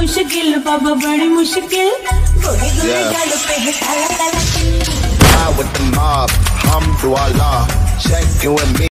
मुश्किल बाबा बड़ी मुश्किल गोरे गोरे Yeah. गालों पे है काला काला तिल Ride with the mob, hum do Allah. Check in with me.